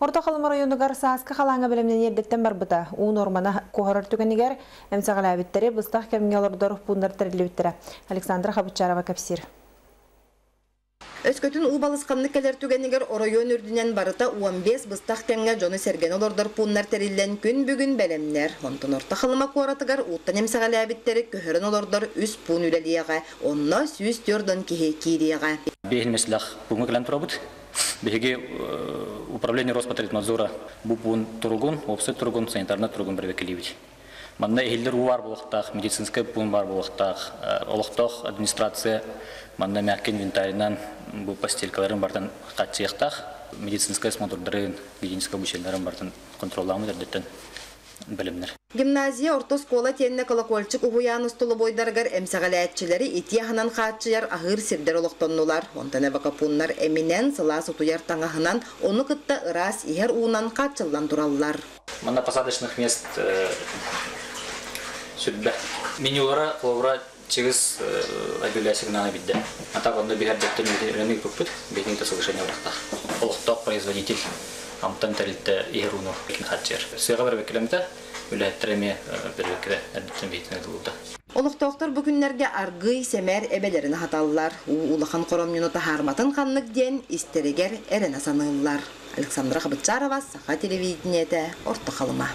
Орта қалым районугар сааска халаңа білімнен ердеттен барбыта. Уын ормана кухарар түгенігер әмсағала әбіттері бұстақ пундар тәрілі Александра Хабычарова кәпсир. Өскөтүн убалысқанны кәлер түгенігер оройон үрдінен барыта 15 быстақ кәңге жоны серген олордар пуннар тәрілен күн бүгін бәлемнер. Онтын орта қалыма қуаратыгар уттан емсағалы әбіттері көхірін олордар үс пун үлелиеға, онна кириеға. Бейін мәсілақ бүгінгі тұрабыд. Беге управление Роспотребнадзора бу пун тургун, опсы тургун, санитарны тургун бір векілейбіт. Манда эхиллер бар булактак, медицинская пун бар булактак, олохтох администрация манда мягкий инвентаринан бу постелькаларын бартан катчыяктак, медицинская смотрдырын, гигиеническая обученияларын бартан контролламы дердеттен білімнер. Гимназия орто скола тенне колокольчик угуян устулу бойдаргар эмсагалаятчылары итияханан хаатчыяр ахыр сирдер олохтоннулар. Онтан эвакапуннар эминен сыла сутуяр таңахынан оны кытта ырас ихер уунан катчылдан тураллар. Манда посадочных мест сүрбә. Менюлара колора чигіз объявляя сигналы бидде. А так онда бихар деттен өйренік бүкпіт, бетінің та соглашение орақтақ. Олықтақ производитель амтан тәрілтті иеруну бекін хатчер. Сыйға бір бекілемді, үләттереме бір бекілі әрдеттен бетіне дұлды. Олықтоқтар бүкінлерге аргый семер. У улахан корон минута харматын қанлық ден истерегер әрен асанылар. Александра Хабытчарова, Саха телевидениеті, Орта қалыма.